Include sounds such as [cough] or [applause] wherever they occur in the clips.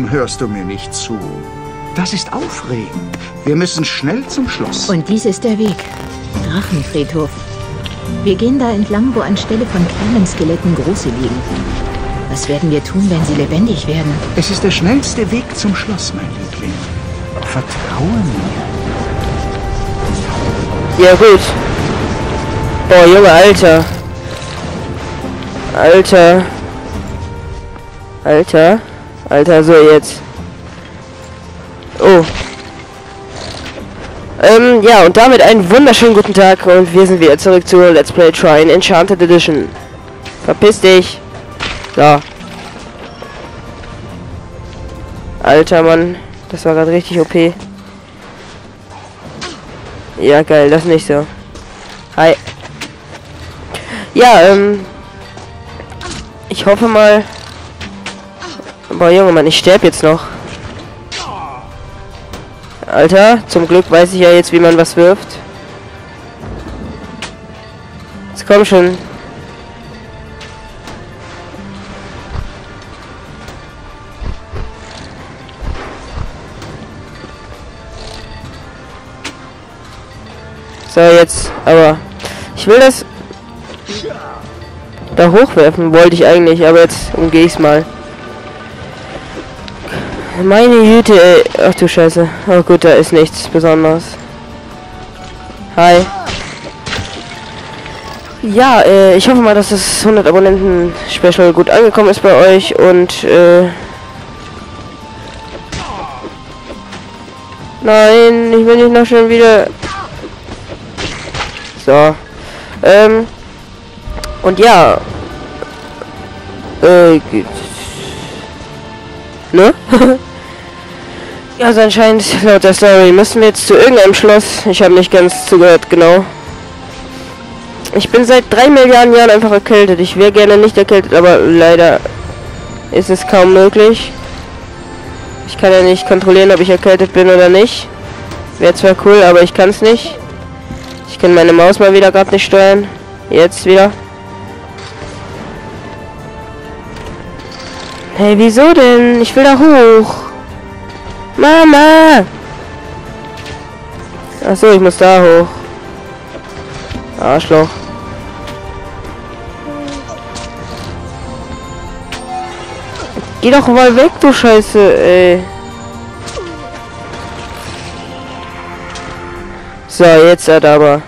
Warum hörst du mir nicht zu? Das ist aufregend. Wir müssen schnell zum Schloss. Und dies ist der Weg. Drachenfriedhof. Wir gehen da entlang, wo anstelle von kleinen Skeletten große liegen. Was werden wir tun, wenn sie lebendig werden? Es ist der schnellste Weg zum Schloss, mein Liebling. Vertraue mir. Ja, gut. Boah, Junge, Alter. Alter. Alter. Alter, so jetzt. Oh. Ähm, ja, und damit einen wunderschönen guten Tag und wir sind wieder zurück zu Let's Play Trine Enchanted Edition. Verpiss dich. So. Alter, Mann. Das war gerade richtig OP. Ja, geil, das nicht so. Hi. Ja, ähm. Ich hoffe mal. Boah, Junge, Mann, ich sterbe jetzt noch. Alter, zum Glück weiß ich ja jetzt, wie man was wirft. Jetzt komm schon. So, jetzt, aber ich will das da hochwerfen, wollte ich eigentlich, aber jetzt umgehe ich es mal. Meine Güte, ey. Ach du Scheiße. Oh gut, da ist nichts Besonderes. Hi. Ja, äh, ich hoffe mal, dass das 100 Abonnenten Special gut angekommen ist bei euch und äh Nein, ich will nicht noch schon wieder so. Ähm und ja. Äh ne? [laughs] Also anscheinend laut der Story müssen wir jetzt zu irgendeinem Schloss. Ich habe nicht ganz zugehört, genau. Ich bin seit drei Milliarden Jahren einfach erkältet. Ich wäre gerne nicht erkältet, aber leider ist es kaum möglich. Ich kann ja nicht kontrollieren, ob ich erkältet bin oder nicht. Wäre zwar cool, aber ich kann es nicht. Ich kann meine Maus mal wieder gerade nicht steuern. Jetzt wieder. Hey, wieso denn? Ich will da hoch. Mama! Achso, ich muss da hoch. Arschloch. Geh doch mal weg, du Scheiße, ey. So, jetzt hat aber.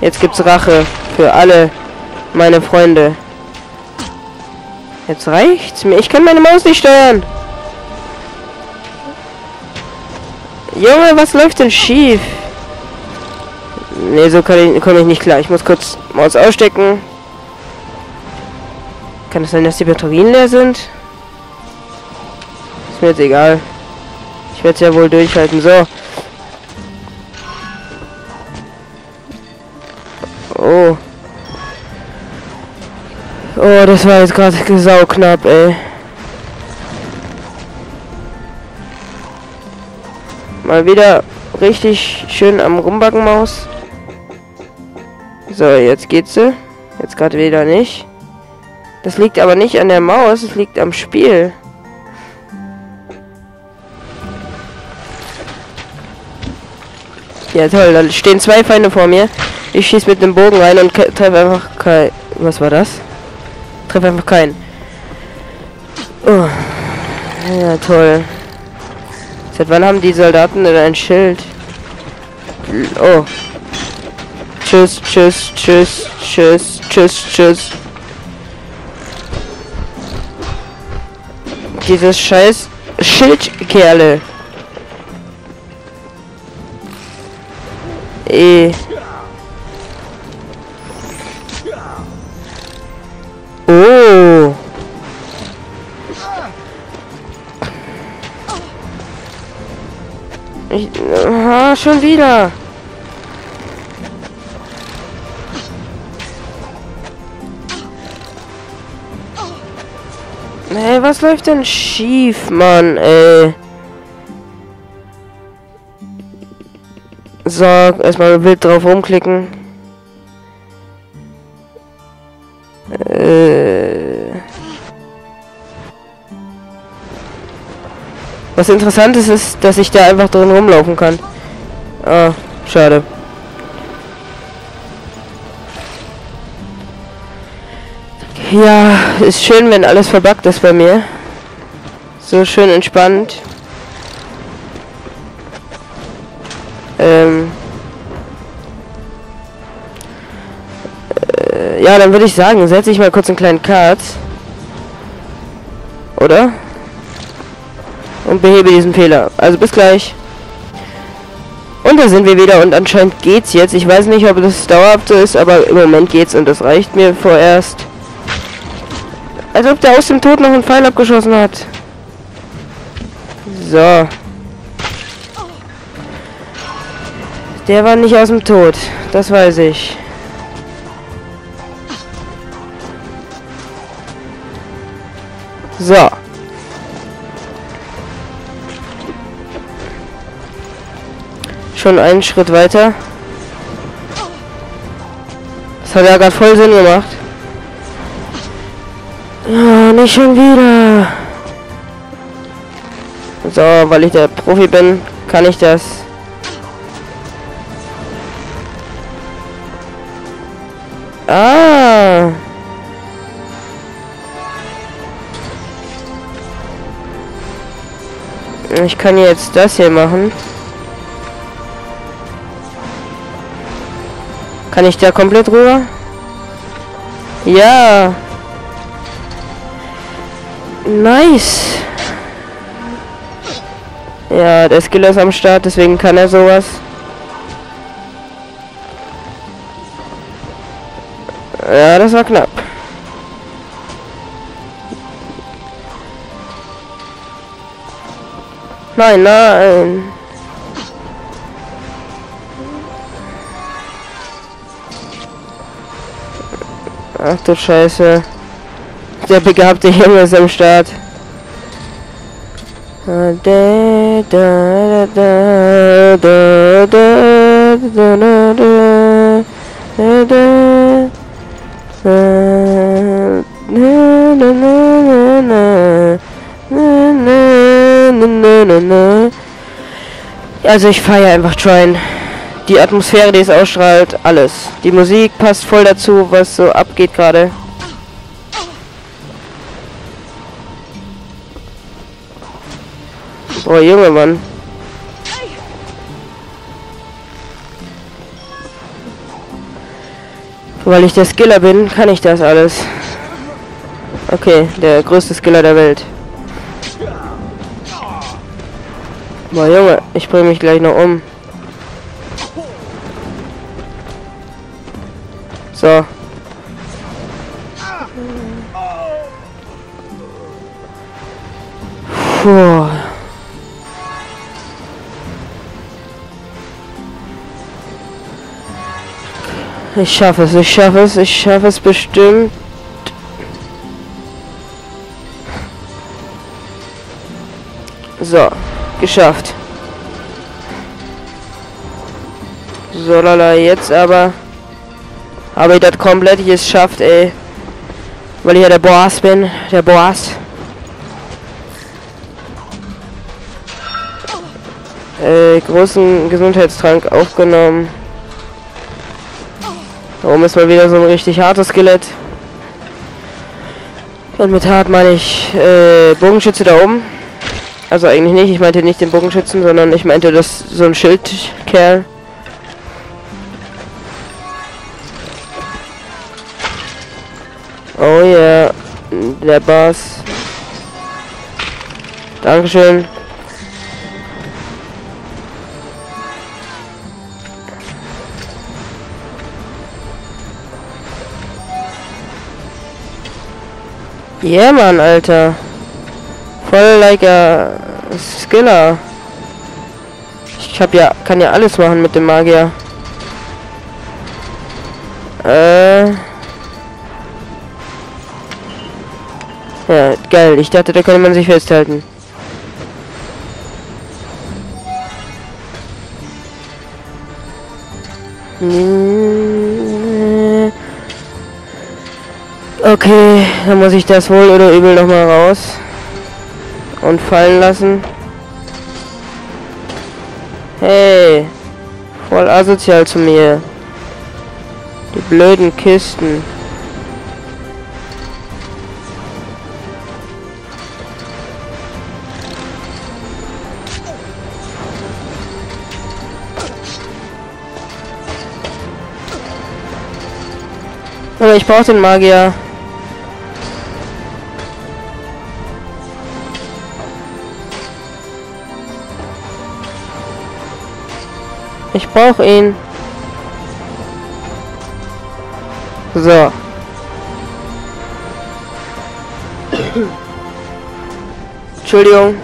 Jetzt gibt's Rache für alle meine Freunde. Jetzt reicht's mir. Ich kann meine Maus nicht steuern. Junge, was läuft denn schief? Ne, so kann ich, komme ich nicht klar. Ich muss kurz Maus ausstecken. Kann es sein, dass die Batterien leer sind? Ist mir jetzt egal. Ich werde es ja wohl durchhalten. So. Oh. Oh, das war jetzt gerade sauknapp, ey. Mal wieder richtig schön am Rumbacken Maus. So, jetzt geht's sie. Jetzt gerade wieder nicht. Das liegt aber nicht an der Maus, es liegt am Spiel. Ja, toll, da stehen zwei Feinde vor mir. Ich schieße mit dem Bogen rein und treffe einfach kein... Was war das? Treffe einfach keinen. Oh. Ja, toll. Seit wann haben die Soldaten denn ein Schild? Oh. Tschüss, tschüss, tschüss, tschüss, tschüss, tschüss. Dieses scheiß Schildkerle. Eh. Oh. Ich, aha, schon wieder. Hey, was läuft denn schief, Mann, ey? So, erstmal wild drauf rumklicken. Was interessant ist, ist, dass ich da einfach drin rumlaufen kann. Ah, schade. Ja, ist schön, wenn alles verbuggt ist bei mir. So schön entspannt. Ähm. Äh, ja, dann würde ich sagen, setze ich mal kurz einen kleinen Cut. Oder? Und behebe diesen Fehler. Also bis gleich. Und da sind wir wieder und anscheinend geht's jetzt. Ich weiß nicht, ob das dauerhaft so ist, aber im Moment geht's und das reicht mir vorerst. Als ob der aus dem Tod noch einen Pfeil abgeschossen hat. So. Der war nicht aus dem Tod. Das weiß ich. So. Schon einen Schritt weiter. Das hat ja gerade voll Sinn gemacht. Ja, nicht schon wieder. So, weil ich der Profi bin, kann ich das. Ah. Ich kann jetzt das hier machen. Kann ich da komplett rüber? Ja. Nice. Ja, der Skill ist am Start, deswegen kann er sowas. Ja, das war knapp. Nein, nein. Ach du Scheiße. Der begabte Junge ist am Start. Also ich feiere einfach Trine. Die Atmosphäre, die es ausstrahlt, alles. Die Musik passt voll dazu, was so abgeht gerade. Boah, Junge, Mann. Weil ich der Skiller bin, kann ich das alles. Okay, der größte Skiller der Welt. Boah, Junge, ich bringe mich gleich noch um. So. Puh. Ich schaffe es, ich schaffe es, ich schaffe es bestimmt. So, geschafft. So, lala, jetzt aber habe ich das komplett geschafft, ey. Weil ich ja der Boss bin, der Boss. Äh, großen Gesundheitstrank aufgenommen. Warum ist mal wieder so ein richtig hartes Skelett? Und mit hart meine ich äh, Bogenschütze da oben. Also eigentlich nicht, ich meinte nicht den Bogenschützen, sondern ich meinte das so ein Schildkerl. Oh ja, yeah. der Boss. Dankeschön. Yeah, Mann, Alter. Voll like a Skiller. Ich hab ja, kann ja alles machen mit dem Magier. Äh. Geil. Ich dachte, da könnte man sich festhalten. Okay, dann muss ich das wohl oder übel noch mal raus und fallen lassen. Hey. Voll asozial zu mir. Die blöden Kisten. Aber ich brauche den Magier. Ich brauche ihn. So. Entschuldigung.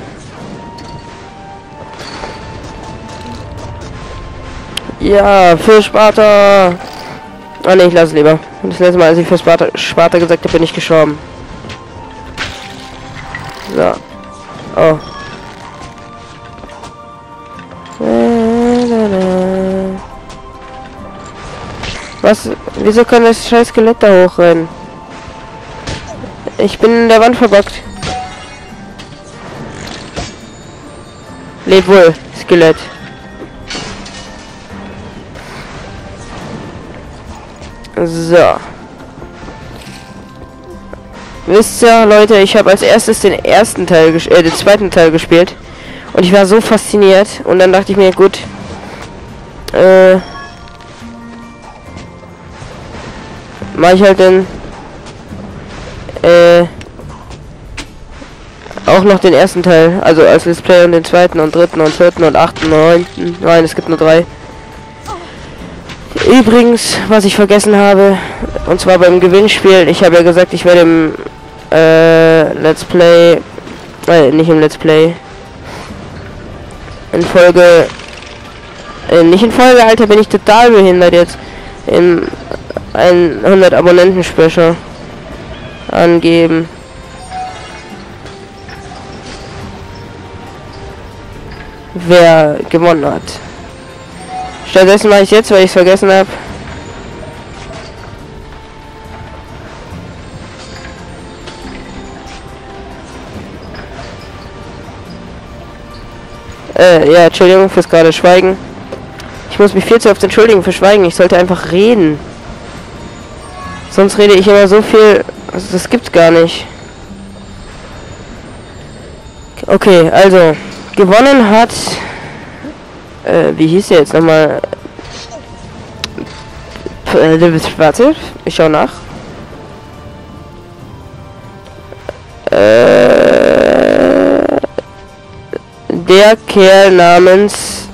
Ja, für Sparta. Ah ne, ich lasse lieber. Das letzte Mal, als ich für Sparta, Sparta gesagt habe, bin ich gestorben. So. Oh. Was? Wieso kann das scheiß Skelett da hochrennen? Ich bin in der Wand verbockt. Leb wohl, Skelett. So. Wisst ihr, Leute, ich habe als erstes den ersten Teil, äh, den zweiten Teil gespielt. Und ich war so fasziniert. Und dann dachte ich mir, gut, äh, mache ich halt den, äh, auch noch den ersten Teil, also als Let's Play und den zweiten und dritten und vierten und achten und neunten. Nein, es gibt nur drei. Übrigens, was ich vergessen habe, und zwar beim Gewinnspiel, ich habe ja gesagt, ich werde im äh, Let's Play, äh, nicht im Let's Play, in Folge, äh, nicht in Folge, Alter, bin ich total behindert jetzt, im 100 Abonnenten Special angeben. Wer gewonnen hat. Stattdessen mache ich jetzt, weil ich es vergessen habe. Äh, ja, Entschuldigung fürs gerade Schweigen. Ich muss mich viel zu oft entschuldigen für Schweigen. Ich sollte einfach reden. Sonst rede ich immer so viel. Also das gibt's gar nicht. Okay, also gewonnen hat äh, wie hieß der jetzt nochmal? Äh, warte, ich schau nach. Äh, der Kerl namens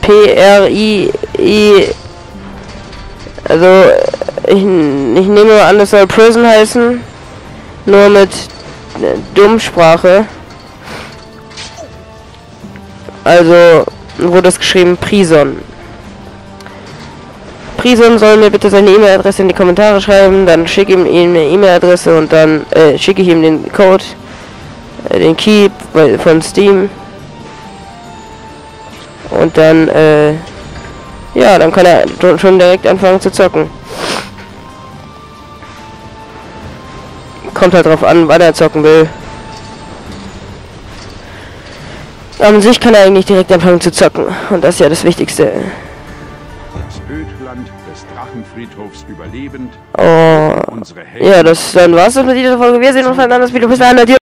PRI also ich, ich nehme an, das soll Prison heißen, nur mit äh, Dummsprache. Also wurde es geschrieben Prison. Prison soll mir bitte seine E-Mail-Adresse in die Kommentare schreiben, dann schicke ihm eine E-Mail-Adresse und dann äh, schicke ich ihm den Code, äh, den Key von Steam. Und dann, äh, ja, dann kann er schon direkt anfangen zu zocken. Kommt halt drauf an, wann er zocken will. An sich kann er eigentlich direkt anfangen zu zocken. Und das ist ja das Wichtigste. Drachenfriedhofs überlebend. Oh. Ja, das dann war's das mit dieser Folge. Wir sehen uns in einem anderen Video. Bis dann. Adieu.